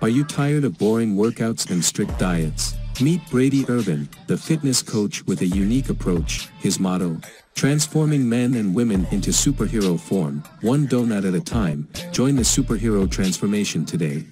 Are you tired of boring workouts and strict diets? Meet Brady Ervin, the fitness coach with a unique approach, his motto, transforming men and women into superhero form, one donut at a time, join the superhero transformation today.